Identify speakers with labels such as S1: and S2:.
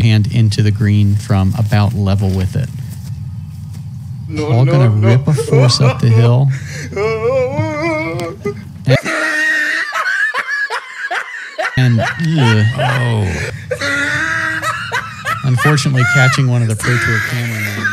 S1: 50.
S2: hand into the green from about level with it.
S3: No,
S2: All
S3: no,
S2: gonna
S3: no.
S2: rip a force up the hill. And ugh,
S1: Oh,
S2: unfortunately catching one of the Pro Tour cameramen